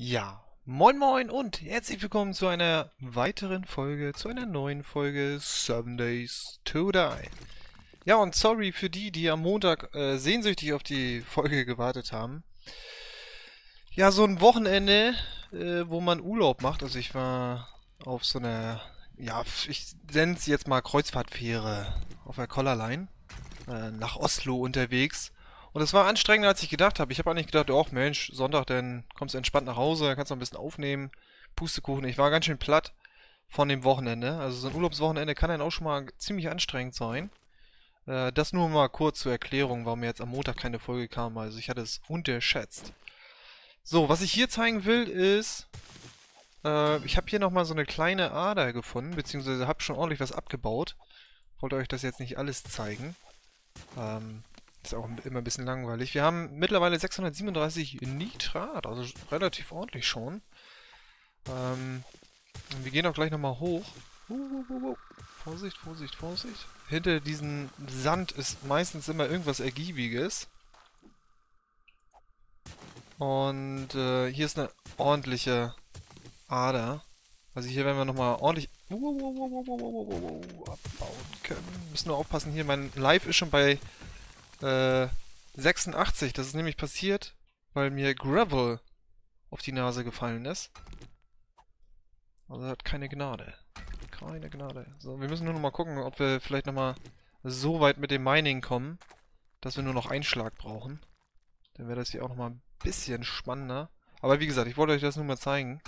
Ja, moin moin und herzlich willkommen zu einer weiteren Folge, zu einer neuen Folge Seven Days to Die. Ja, und sorry für die, die am Montag äh, sehnsüchtig auf die Folge gewartet haben. Ja, so ein Wochenende, äh, wo man Urlaub macht. Also ich war auf so einer, ja, ich nenne es jetzt mal Kreuzfahrtfähre auf der Collarline äh, nach Oslo unterwegs. Und es war anstrengender, als ich gedacht habe. Ich habe eigentlich gedacht, oh Mensch, Sonntag, dann kommst du entspannt nach Hause, kannst noch ein bisschen aufnehmen. Pustekuchen. Ich war ganz schön platt von dem Wochenende. Also so ein Urlaubswochenende kann dann auch schon mal ziemlich anstrengend sein. Äh, das nur mal kurz zur Erklärung, warum mir jetzt am Montag keine Folge kam. Also ich hatte es unterschätzt. So, was ich hier zeigen will, ist... Äh, ich habe hier nochmal so eine kleine Ader gefunden, beziehungsweise habe schon ordentlich was abgebaut. Wollte euch das jetzt nicht alles zeigen. Ähm, ist auch immer ein bisschen langweilig. Wir haben mittlerweile 637 Nitrat, also relativ ordentlich schon. Ähm, wir gehen auch gleich nochmal hoch. Uh, uh, uh, Vorsicht, Vorsicht, Vorsicht. Hinter diesem Sand ist meistens immer irgendwas Ergiebiges. Und äh, hier ist eine ordentliche Ader. Also hier werden wir nochmal ordentlich abbauen können. Müssen nur aufpassen hier. Mein Live ist schon bei äh, 86. Das ist nämlich passiert, weil mir Gravel auf die Nase gefallen ist. Also hat keine Gnade. Keine Gnade. So, wir müssen nur noch mal gucken, ob wir vielleicht noch mal so weit mit dem Mining kommen, dass wir nur noch Einschlag brauchen. Dann wäre das hier auch noch mal ein bisschen spannender. Aber wie gesagt, ich wollte euch das nur mal zeigen.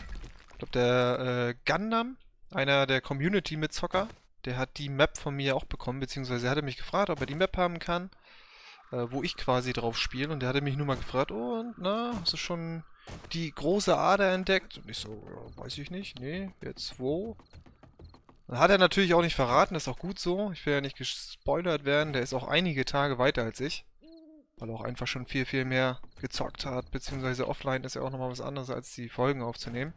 Ich glaube, der äh, Gundam, einer der Community-Mitzocker, der hat die Map von mir auch bekommen, beziehungsweise er hatte mich gefragt, ob er die Map haben kann äh, wo ich quasi drauf spiele. Und der hatte mich nur mal gefragt, oh, und na, hast du schon die große Ader entdeckt? Und ich so, weiß ich nicht, nee, jetzt wo? Dann hat er natürlich auch nicht verraten, das ist auch gut so. Ich will ja nicht gespoilert werden, der ist auch einige Tage weiter als ich. Weil er auch einfach schon viel, viel mehr gezockt hat, beziehungsweise offline ist ja auch nochmal was anderes, als die Folgen aufzunehmen.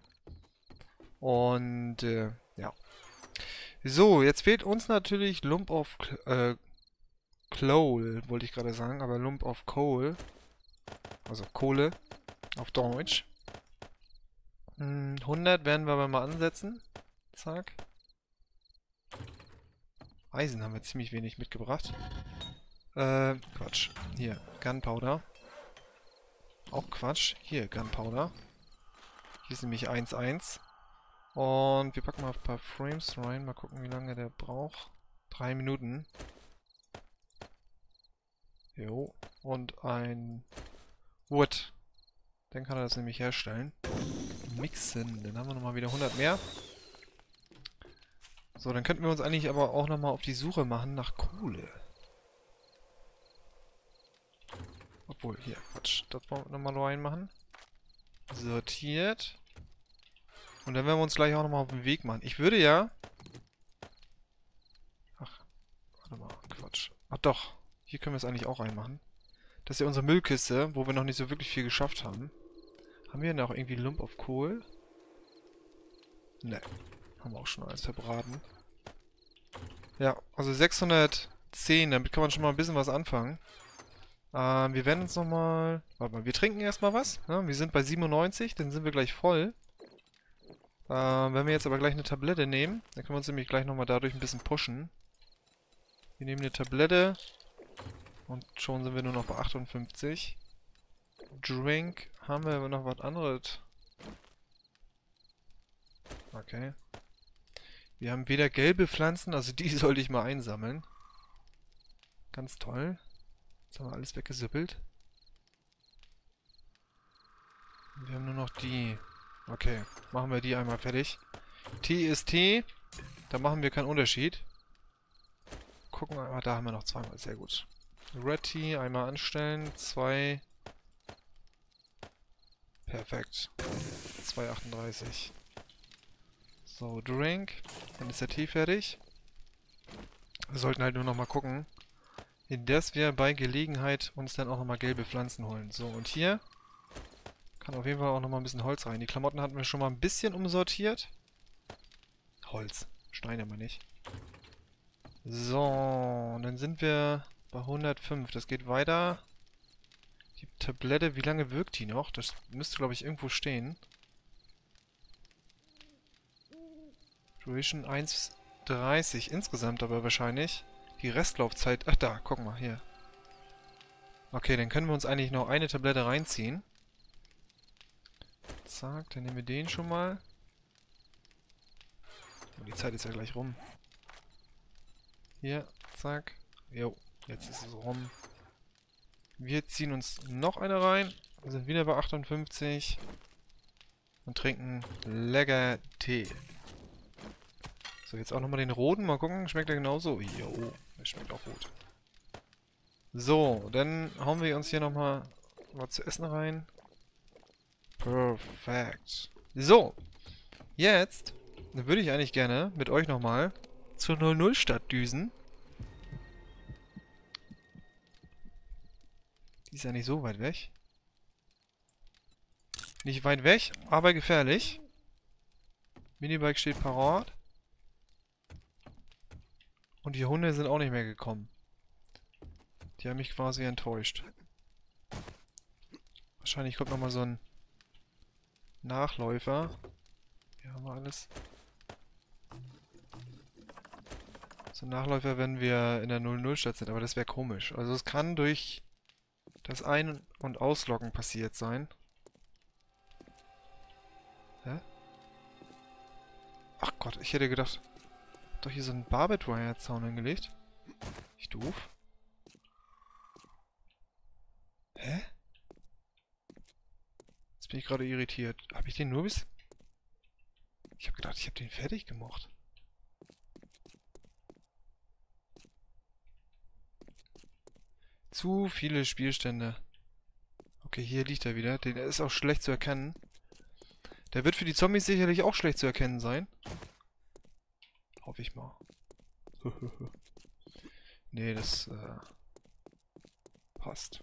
Und, äh, ja. So, jetzt fehlt uns natürlich Lump of äh, Coal, wollte ich gerade sagen, aber Lump of Coal. Also Kohle auf Deutsch. 100 hm, werden wir aber mal ansetzen. Zack. Eisen haben wir ziemlich wenig mitgebracht. Äh, Quatsch. Hier, Gunpowder. Auch Quatsch. Hier, Gunpowder. Hier ist nämlich 1-1. Und wir packen mal ein paar Frames rein. Mal gucken, wie lange der braucht. Drei Minuten. Jo. Und ein Wood. Dann kann er das nämlich herstellen. Mixen. Dann haben wir nochmal wieder 100 mehr. So, dann könnten wir uns eigentlich aber auch nochmal auf die Suche machen nach Kohle. Obwohl, hier, Quatsch. Das wollen wir nochmal reinmachen. Sortiert. Und dann werden wir uns gleich auch nochmal auf den Weg machen. Ich würde ja... Ach, warte mal, Quatsch. Ach doch. Hier können wir es eigentlich auch reinmachen. Das ist ja unsere Müllkiste, wo wir noch nicht so wirklich viel geschafft haben. Haben wir noch irgendwie Lump of Kohl? Ne. Haben wir auch schon alles verbraten. Ja, also 610, damit kann man schon mal ein bisschen was anfangen. Ähm, wir werden uns nochmal... Warte mal, wir trinken erstmal was. Ja, wir sind bei 97, dann sind wir gleich voll. Ähm, wenn wir jetzt aber gleich eine Tablette nehmen, dann können wir uns nämlich gleich nochmal dadurch ein bisschen pushen. Wir nehmen eine Tablette, und schon sind wir nur noch bei 58. Drink. Haben wir aber noch was anderes? Okay. Wir haben wieder gelbe Pflanzen, also die sollte ich mal einsammeln. Ganz toll. Jetzt haben wir alles weggesippelt. Wir haben nur noch die. Okay, machen wir die einmal fertig. T ist T. Da machen wir keinen Unterschied. Gucken wir mal, da haben wir noch zweimal. Sehr gut. Ready einmal anstellen. Zwei. Perfekt. 2,38. So, Drink. Dann ist der Tee fertig. Wir sollten halt nur noch mal gucken, dass wir bei Gelegenheit uns dann auch noch mal gelbe Pflanzen holen. So, und hier kann auf jeden Fall auch noch mal ein bisschen Holz rein. Die Klamotten hatten wir schon mal ein bisschen umsortiert. Holz. Steine mal nicht. So, dann sind wir bei 105. Das geht weiter. Die Tablette, wie lange wirkt die noch? Das müsste, glaube ich, irgendwo stehen. Duration 1,30 insgesamt aber wahrscheinlich. Die Restlaufzeit... Ach da, guck mal, hier. Okay, dann können wir uns eigentlich noch eine Tablette reinziehen. Zack, dann nehmen wir den schon mal. Die Zeit ist ja gleich rum. Hier, zack. Jo, jetzt ist es rum. Wir ziehen uns noch eine rein. Wir sind wieder bei 58. Und trinken lecker Tee. So, jetzt auch nochmal den roten. Mal gucken, schmeckt er genauso? Jo, der schmeckt auch rot. So, dann hauen wir uns hier nochmal was zu essen rein. Perfekt. So, jetzt würde ich eigentlich gerne mit euch nochmal zur 00-Stadt düsen. Die ist ja nicht so weit weg. Nicht weit weg, aber gefährlich. Minibike steht parat. Und die Hunde sind auch nicht mehr gekommen. Die haben mich quasi enttäuscht. Wahrscheinlich kommt nochmal so ein Nachläufer. Hier haben wir alles. So ein Nachläufer, wenn wir in der 00-Stadt sind, aber das wäre komisch. Also es kann durch das Ein- und Ausloggen passiert sein. Hä? Ach Gott, ich hätte gedacht, doch hier so einen Barbed Wire Zaun hingelegt. Ich doof. Hä? Jetzt bin ich gerade irritiert. Habe ich den nur bis... Ich habe gedacht, ich habe den fertig gemacht. Zu viele Spielstände. Okay, hier liegt er wieder. Der ist auch schlecht zu erkennen. Der wird für die Zombies sicherlich auch schlecht zu erkennen sein. Hoffe ich mal. nee, das äh, passt.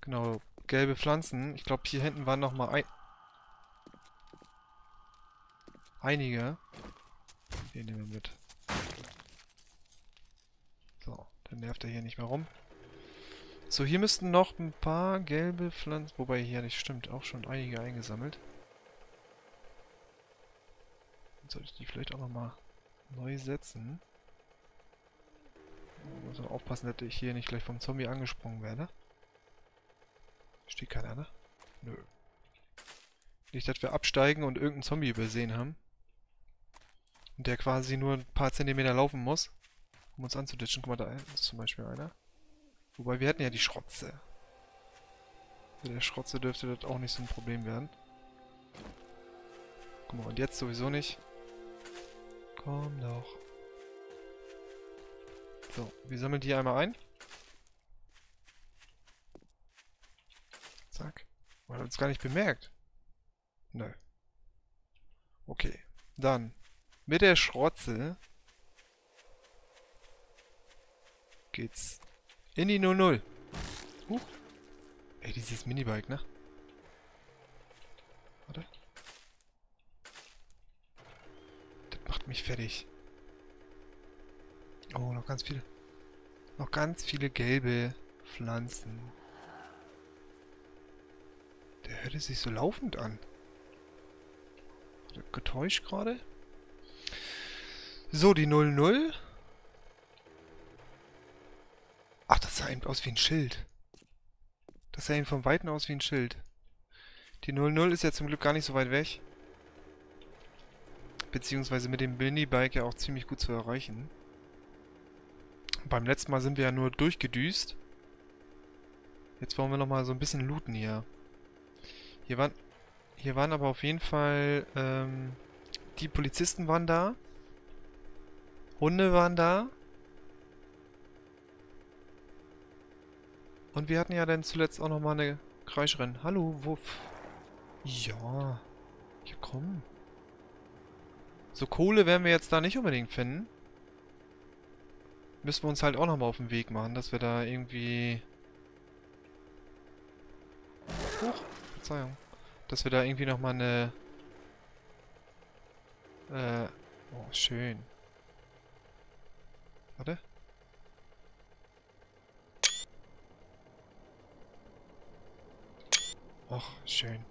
Genau, gelbe Pflanzen. Ich glaube, hier hinten waren noch mal ein... Einige. Den nehmen wir mit. So, dann nervt er hier nicht mehr rum. So, hier müssten noch ein paar gelbe Pflanzen... Wobei hier nicht stimmt, auch schon einige eingesammelt. Dann sollte ich die vielleicht auch nochmal neu setzen. Muss auch aufpassen, dass ich hier nicht gleich vom Zombie angesprungen werde. Steht keiner, ne? Nö. Nicht, dass wir absteigen und irgendeinen Zombie übersehen haben. Und der quasi nur ein paar Zentimeter laufen muss, um uns anzuditschen. Guck mal, da ist zum Beispiel einer. Wobei, wir hatten ja die Schrotze. Mit der Schrotze dürfte das auch nicht so ein Problem werden. Guck mal, und jetzt sowieso nicht. Komm doch. So, wir sammeln die einmal ein. Zack. Man hat uns gar nicht bemerkt. Nö. Okay. Dann. Mit der Schrotze geht's in die 00. Huch. Ey, dieses Minibike, ne? Warte. Das macht mich fertig. Oh, noch ganz viele. Noch ganz viele gelbe Pflanzen. Der hörte sich so laufend an. Getäuscht gerade? So, die 00. Ach, das sah eben aus wie ein Schild. Das sah eben von Weitem aus wie ein Schild. Die 00 ist ja zum Glück gar nicht so weit weg. Beziehungsweise mit dem Mini-Bike ja auch ziemlich gut zu erreichen. Beim letzten Mal sind wir ja nur durchgedüst. Jetzt wollen wir nochmal so ein bisschen looten hier. Hier waren, hier waren aber auf jeden Fall, ähm, die Polizisten waren da. Hunde waren da. Und wir hatten ja dann zuletzt auch nochmal eine Kreischrennen. Hallo, Wuff. Ja. Ja, komm. So Kohle werden wir jetzt da nicht unbedingt finden. Müssen wir uns halt auch nochmal auf den Weg machen, dass wir da irgendwie... Huch, Verzeihung. Dass wir da irgendwie nochmal eine... Äh... Oh, schön. Warte. Och, schön.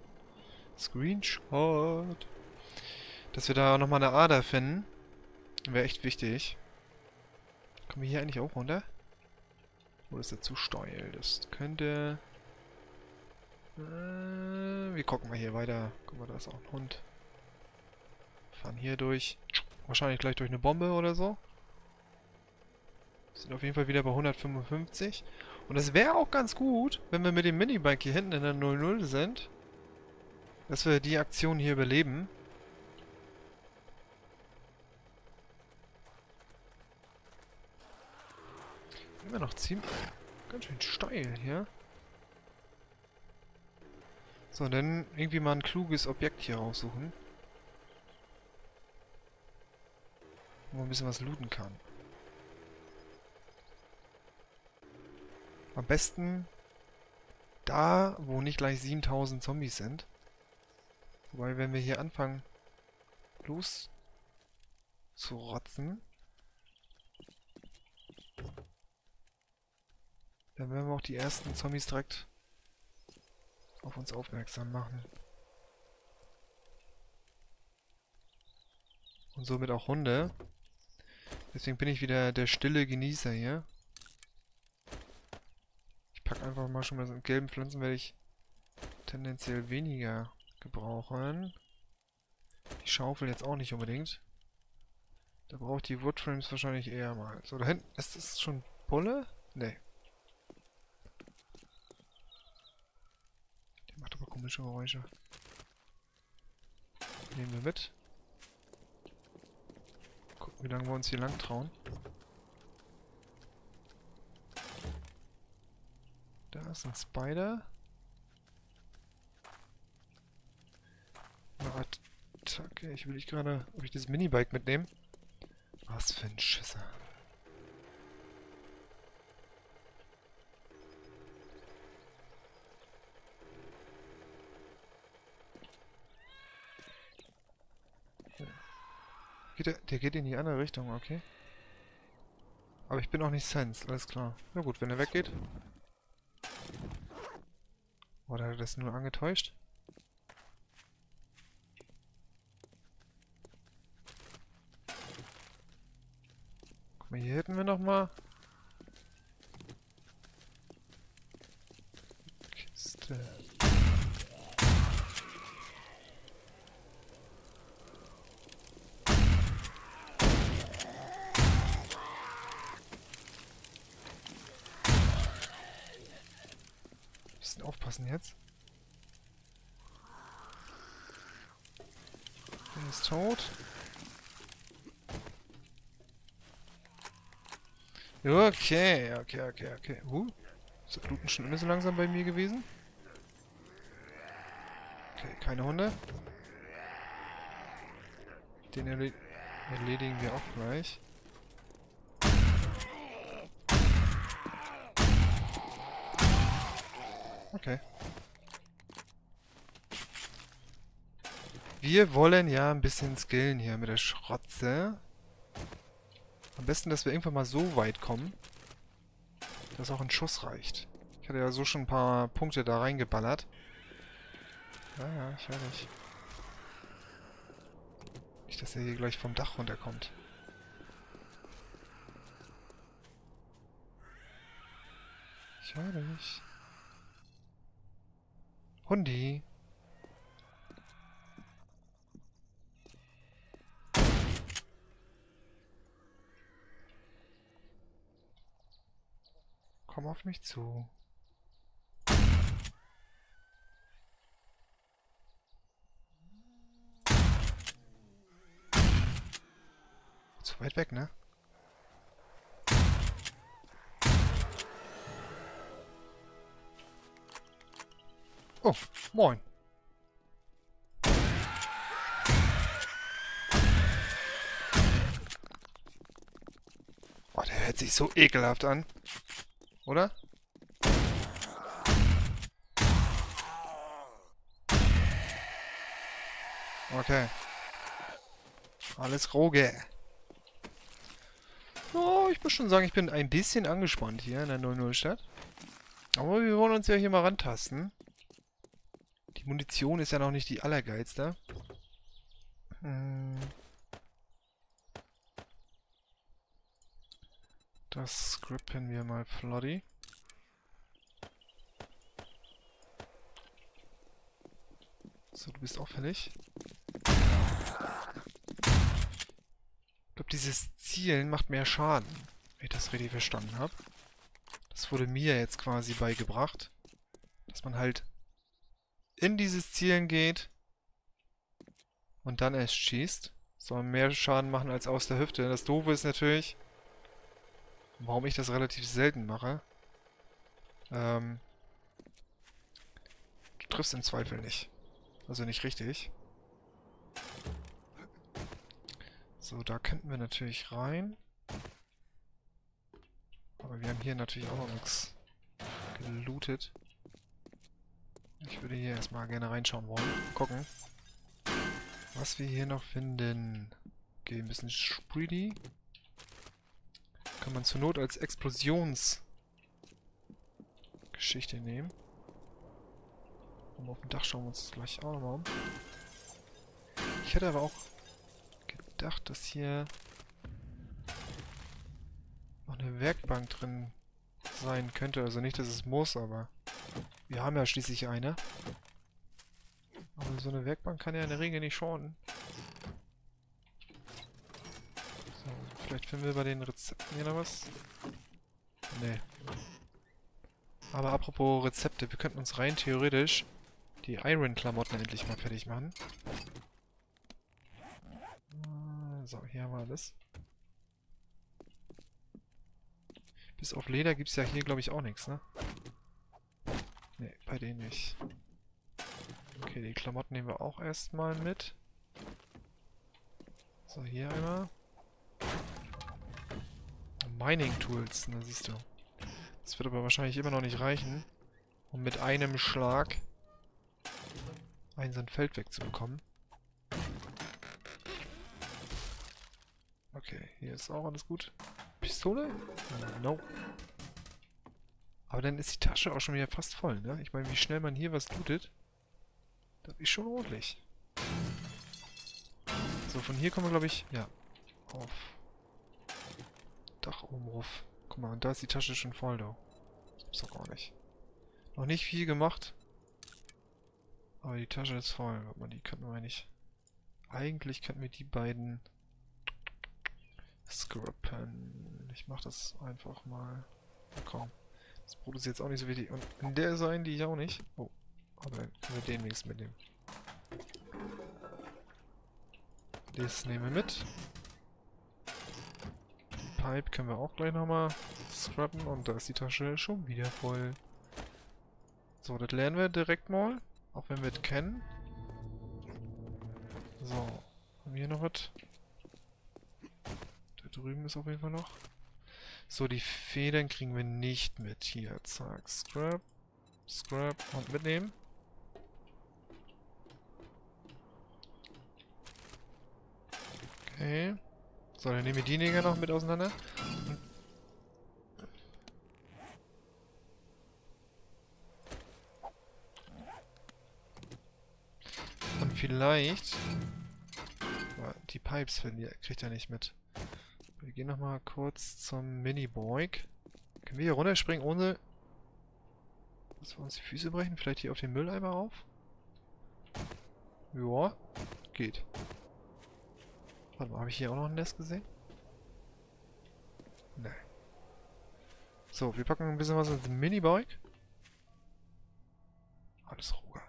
Screenshot. Dass wir da nochmal eine Ader finden. Wäre echt wichtig. Kommen wir hier eigentlich auch runter? Oder ist er zu steil? Das könnte... Äh, wir gucken mal hier weiter. Guck mal, da ist auch ein Hund. Fahren hier durch. Wahrscheinlich gleich durch eine Bombe oder so. Sind auf jeden Fall wieder bei 155. Und es wäre auch ganz gut, wenn wir mit dem Minibike hier hinten in der 00 sind, dass wir die Aktion hier überleben. Immer noch ziemlich... Ganz schön steil hier. So, dann irgendwie mal ein kluges Objekt hier raussuchen. Wo man ein bisschen was looten kann. Am besten da, wo nicht gleich 7000 Zombies sind. Wobei, wenn wir hier anfangen, los zu rotzen, dann werden wir auch die ersten Zombies direkt auf uns aufmerksam machen. Und somit auch Hunde. Deswegen bin ich wieder der stille Genießer hier. Ich packe einfach mal schon mal so gelben Pflanzen, werde ich tendenziell weniger gebrauchen. Die Schaufel jetzt auch nicht unbedingt. Da braucht die Woodframes wahrscheinlich eher mal. So, da hinten, ist das schon Bulle? Nee. Der macht aber komische Geräusche. Nehmen wir mit. Gucken, wie lange wir uns hier lang trauen. Da ist ein Spider. Eine Attacke. Ich will nicht gerade, ob ich das Minibike mitnehme. Was für ein Schisser. Der, der geht in die andere Richtung, okay. Aber ich bin auch nicht sensed, alles klar. Na gut, wenn er weggeht. Oder hat er das nur angetäuscht? Guck mal, hier hätten wir noch mal. Kiste. Bisschen aufpassen jetzt. Der ist tot. Okay, okay, okay, okay. Uh, ist der Bluten schon immer so langsam bei mir gewesen? Okay, keine Hunde. Den erle erledigen wir auch gleich. Okay. Wir wollen ja ein bisschen skillen hier mit der Schrotze. Am besten, dass wir irgendwann mal so weit kommen, dass auch ein Schuss reicht. Ich hatte ja so schon ein paar Punkte da reingeballert. Ja, ja, ich höre dich. Nicht, dass er hier gleich vom Dach runterkommt. Ich höre dich. Hundi. Komm auf mich zu. Zu weit weg, ne? Oh, moin. Oh, der hört sich so ekelhaft an. Oder? Okay. Alles Roge. Oh, ich muss schon sagen, ich bin ein bisschen angespannt hier in der 00-Stadt. Aber wir wollen uns ja hier mal rantasten. Die Munition ist ja noch nicht die allergeilste. Hm. Verscrippen wir mal Floddy. So, du bist auch fertig. Ich glaube, dieses Zielen macht mehr Schaden, wenn ich das richtig verstanden habe. Das wurde mir jetzt quasi beigebracht. Dass man halt in dieses Zielen geht und dann erst schießt. Soll mehr Schaden machen als aus der Hüfte. Das Doofe ist natürlich, warum ich das relativ selten mache. Ähm, du triffst im Zweifel nicht. Also nicht richtig. So, da könnten wir natürlich rein. Aber wir haben hier natürlich auch noch nichts gelootet. Ich würde hier erstmal gerne reinschauen wollen. Gucken. Was wir hier noch finden. Okay, ein bisschen Spreedy. Kann man zur Not als Explosionsgeschichte nehmen. Und auf dem Dach schauen wir uns das gleich auch nochmal um. Ich hätte aber auch gedacht, dass hier noch eine Werkbank drin sein könnte. Also nicht, dass es muss, aber wir haben ja schließlich eine. Aber so eine Werkbank kann ja in der Regel nicht schaden. So, vielleicht finden wir bei den Rezepten hier noch was. Nee. Aber apropos Rezepte, wir könnten uns rein theoretisch die Iron-Klamotten endlich mal fertig machen. Ah, so, hier haben wir alles. Bis auf Leder gibt es ja hier, glaube ich, auch nichts, ne? Ne, bei denen nicht. Okay, die Klamotten nehmen wir auch erstmal mit. So, hier einmal. Mining Tools, na siehst du. Das wird aber wahrscheinlich immer noch nicht reichen, um mit einem Schlag ein Feld wegzubekommen. Okay, hier ist auch alles gut. Pistole? No. Aber dann ist die Tasche auch schon wieder fast voll, ne? Ich meine, wie schnell man hier was lootet, das ist schon ordentlich. So, von hier kommen wir, glaube ich, ja, auf Dach oben rauf. Guck mal, und da ist die Tasche schon voll, da. Das gibt's doch gar nicht. Noch nicht viel gemacht. Aber die Tasche ist voll. Warte mal, die könnten wir eigentlich... Eigentlich könnten wir die beiden... Scrappen. Ich mach das einfach mal. Komm. Das Brot ist jetzt auch nicht so wichtig. Und in der sein die ich auch nicht. Oh. Aber dann können wir den wenigstens mitnehmen. Das nehmen wir mit. Pipe können wir auch gleich nochmal scrubben. Und da ist die Tasche schon wieder voll. So, das lernen wir direkt mal. Auch wenn wir es kennen. So. Haben wir hier noch was? Da drüben ist auf jeden Fall noch. So, die Federn kriegen wir nicht mit. Hier, zack. Scrap. Scrap. Und mitnehmen. Okay. So, dann nehmen wir die Neger noch mit auseinander. Und vielleicht... Die Pipes kriegt er nicht mit. Wir gehen nochmal kurz zum Mini-Boig. Können wir hier runterspringen, ohne... dass wir uns die Füße brechen? Vielleicht hier auf den Mülleimer auf? Ja, geht. Warte mal, habe ich hier auch noch ein Nest gesehen? Nein. So, wir packen ein bisschen was ins Mini-Bike. Alles Ruhe.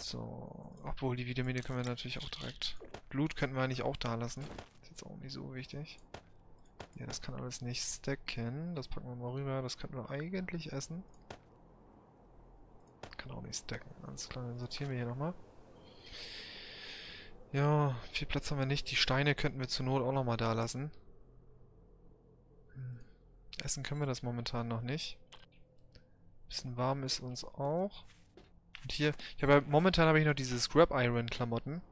So, obwohl die Vitamine können wir natürlich auch direkt... Blut könnten wir eigentlich auch da lassen. Ist jetzt auch nicht so wichtig. Ja, das kann alles nicht stacken. Das packen wir mal rüber. Das könnten wir eigentlich essen. Kann auch nicht stacken. Alles klar, dann sortieren wir hier nochmal. Ja, viel Platz haben wir nicht. Die Steine könnten wir zur Not auch nochmal da lassen. Hm. Essen können wir das momentan noch nicht. Bisschen warm ist uns auch. Und hier, ich habe momentan habe ich noch diese Scrap Iron Klamotten.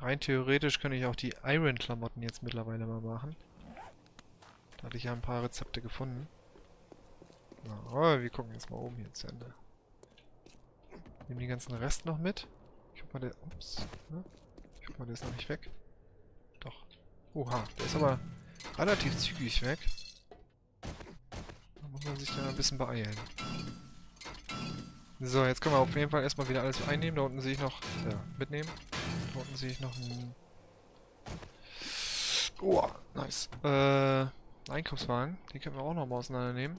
Rein theoretisch könnte ich auch die Iron Klamotten jetzt mittlerweile mal machen. Da hatte ich ja ein paar Rezepte gefunden. Na, oh, wir gucken jetzt mal oben hier zu Ende. Nehmen die ganzen Rest noch mit. Ich guck mal, der... Ups. Ne? Guck mal, der ist noch nicht weg. Doch. Oha, der ist aber relativ zügig weg. Da muss man sich dann ein bisschen beeilen. So, jetzt können wir auf jeden Fall erstmal wieder alles einnehmen. Da unten sehe ich noch... Ja, mitnehmen. Da unten sehe ich noch ein... Oh, nice. Äh, Einkaufswagen. Den können wir auch noch mal auseinandernehmen.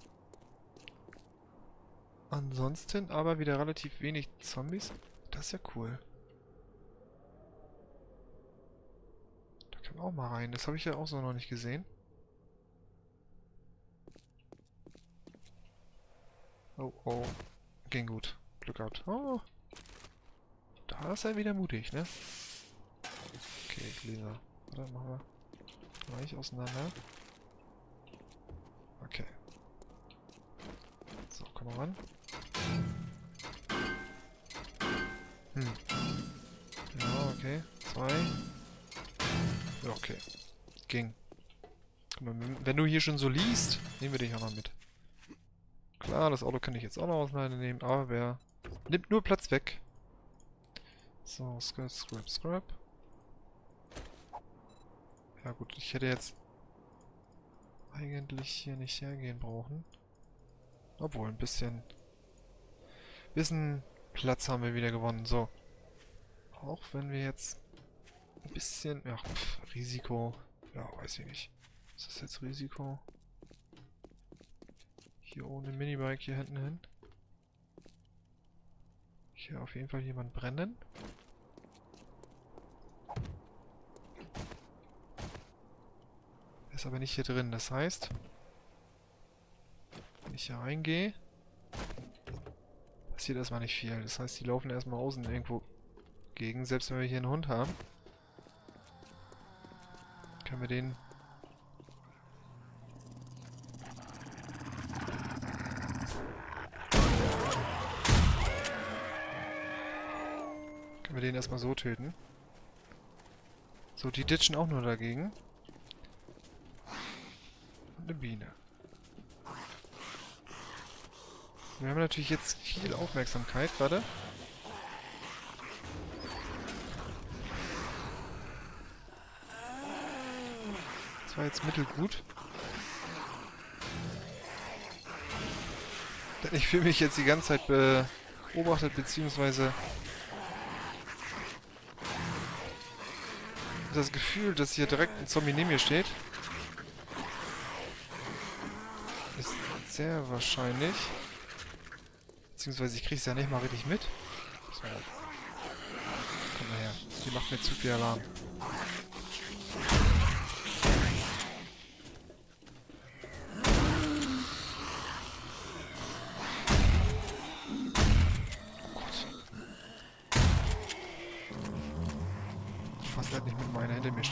Ansonsten aber wieder relativ wenig Zombies. Das ist ja cool. Wir auch mal rein. Das habe ich ja auch so noch nicht gesehen. Oh, oh. Ging gut. Glück gehabt. Oh. Da ist er wieder mutig, ne? Okay, Gläser. Warte, machen wir gleich auseinander. Okay. So, komm mal ran. Hm. Ja, okay. Zwei. Okay. Ging. Mal, wenn du hier schon so liest, nehmen wir dich auch noch mit. Klar, das Auto kann ich jetzt auch noch auseinandernehmen, aber wer nimmt nur Platz weg. So, scrap, scrap, scrap. Ja gut, ich hätte jetzt eigentlich hier nicht hergehen brauchen. Obwohl, ein bisschen... Bisschen Platz haben wir wieder gewonnen. So. Auch wenn wir jetzt ein bisschen... Ja, pff, Risiko. Ja, weiß ich nicht. Ist das jetzt Risiko? Hier ohne Minibike hier hinten hin. Hier auf jeden Fall jemand brennen. Ist aber nicht hier drin. Das heißt, wenn ich hier reingehe, passiert erstmal nicht viel. Das heißt, die laufen erstmal außen irgendwo gegen. Selbst wenn wir hier einen Hund haben, können wir den Können wir den erstmal so töten. So, die ditchen auch nur dagegen. Und eine Biene. Wir haben natürlich jetzt viel Aufmerksamkeit, warte. War jetzt mittelgut. Denn ich fühle mich jetzt die ganze Zeit beobachtet, beziehungsweise das Gefühl, dass hier direkt ein Zombie neben mir steht. Ist sehr wahrscheinlich. Beziehungsweise ich kriege es ja nicht mal richtig mit. Komm mal her. Die macht mir zu viel Alarm.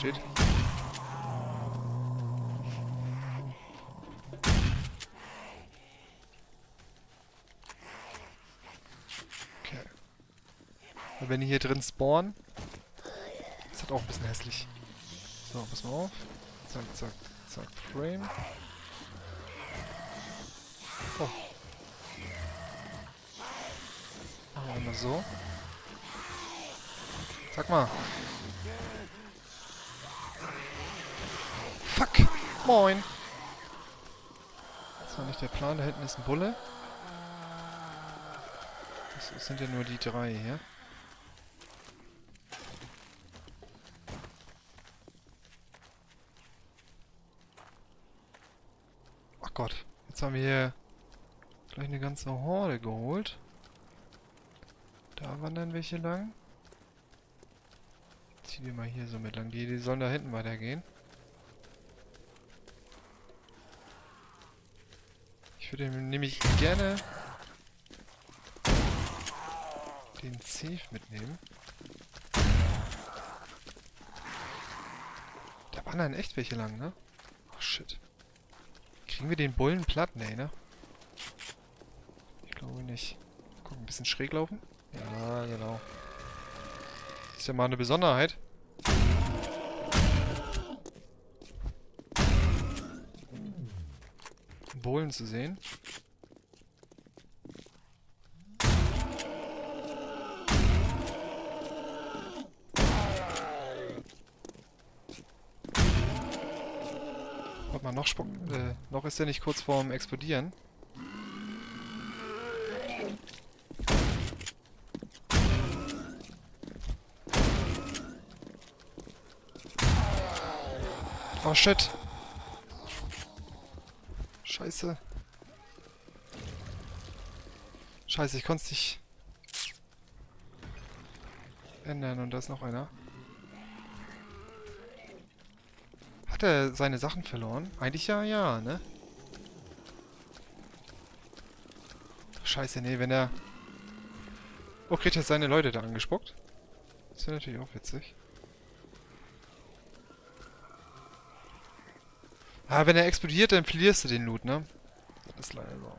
Steht. Okay. Und wenn die hier drin spawnen, ist das auch ein bisschen hässlich. So, pass mal auf. Zack, zack, zack, Frame. Oh. Machen wir mal so. Sag mal. Fuck! Moin! Das war nicht der Plan. Da hinten ist ein Bulle. Das sind ja nur die drei hier. Ach Gott. Jetzt haben wir hier gleich eine ganze Horde geholt. Da wandern welche lang. Zieh die mal hier so mit lang. Die, die sollen da hinten weitergehen. Ich würde nämlich gerne den Safe mitnehmen. Da wandern echt welche lang, ne? Oh shit. Kriegen wir den Bullen platt? Nee, ne? Ich glaube nicht. Guck, ein bisschen schräg laufen. Ja, genau. Ist ja mal eine Besonderheit. Bullen zu sehen. noch, spuck, äh, noch ist er nicht kurz vorm Explodieren. Oh shit. Scheiße. Scheiße, ich konnte es nicht ändern und da ist noch einer. Hat er seine Sachen verloren? Eigentlich ja, ja, ne? Scheiße, nee, wenn er... Oh, kriegt er seine Leute da angespuckt? Das wäre natürlich auch witzig. Ah, wenn er explodiert, dann verlierst du den Loot, ne? Das ist leider so.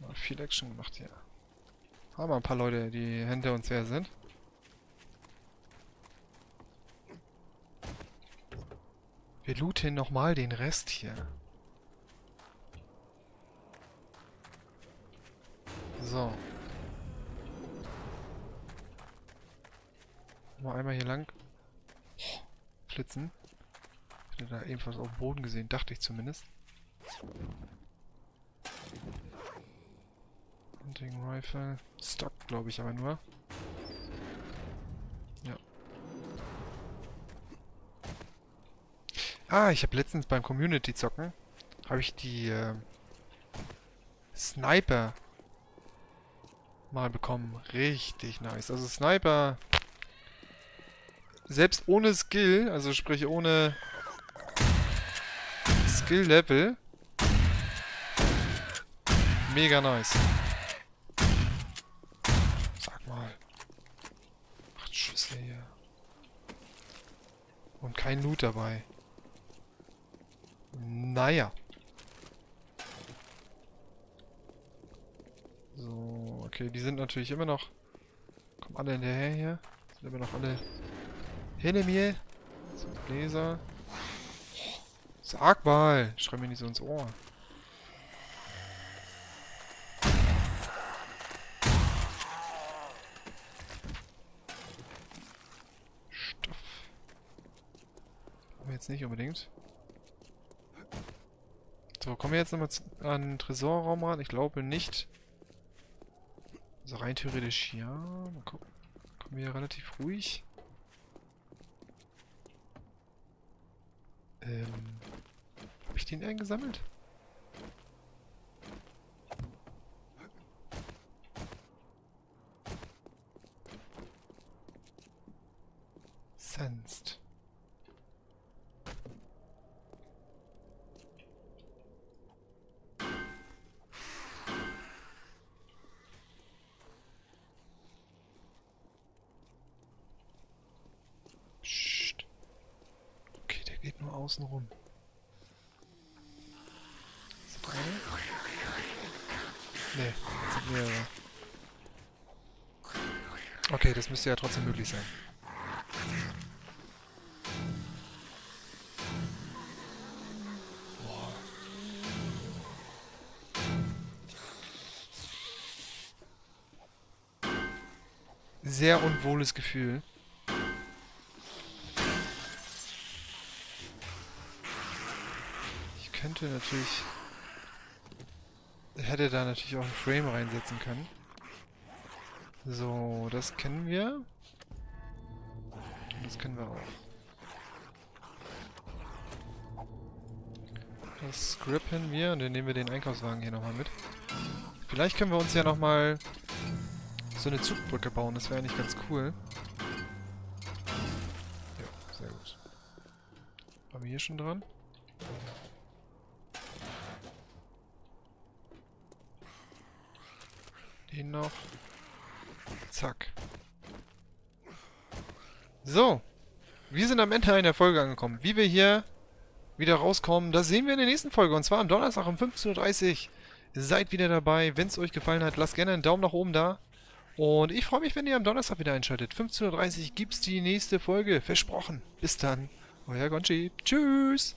Mal viel Action gemacht hier. Haben wir ein paar Leute, die hinter uns her sind. Wir looten nochmal den Rest hier. So. Mal einmal hier lang flitzen. Ich hätte da ebenfalls auf dem Boden gesehen, dachte ich zumindest. Hunting Rifle. Stock, glaube ich, aber nur. Ja. Ah, ich habe letztens beim Community-Zocken habe ich die äh, Sniper mal bekommen. Richtig nice. Also Sniper selbst ohne Skill, also sprich ohne Skill-Level, mega nice. Sag mal. Acht Schüsse hier. Und kein Loot dabei. Naja. So, okay, die sind natürlich immer noch... Kommen alle hinterher hier. Sind immer noch alle hinter mir. So, Bläser. Sag mal. Schreib mir nicht so ins Ohr. Stoff. Haben wir jetzt nicht unbedingt. So, kommen wir jetzt nochmal an den Tresorraum ran? Ich glaube nicht. Also rein theoretisch ja. Mal gucken. Kommen wir hier relativ ruhig. Ähm. Hab ich den eingesammelt? Sensed. Außen rum. Drei? Ne, das sind mehrere. Okay, das müsste ja trotzdem möglich sein. Sehr unwohles Gefühl. Könnte natürlich... Hätte da natürlich auch ein Frame reinsetzen können. So, das kennen wir. Das kennen wir auch. Das scrippen wir und dann nehmen wir den Einkaufswagen hier nochmal mit. Vielleicht können wir uns ja nochmal so eine Zugbrücke bauen. Das wäre eigentlich ganz cool. Ja, sehr gut. Haben wir hier schon dran? Den noch. Zack. So. Wir sind am Ende einer Folge angekommen. Wie wir hier wieder rauskommen, das sehen wir in der nächsten Folge. Und zwar am Donnerstag um 15.30 Uhr. Seid wieder dabei. Wenn es euch gefallen hat, lasst gerne einen Daumen nach oben da. Und ich freue mich, wenn ihr am Donnerstag wieder einschaltet. 15.30 Uhr gibt es die nächste Folge. Versprochen. Bis dann. Euer Gonchi. Tschüss.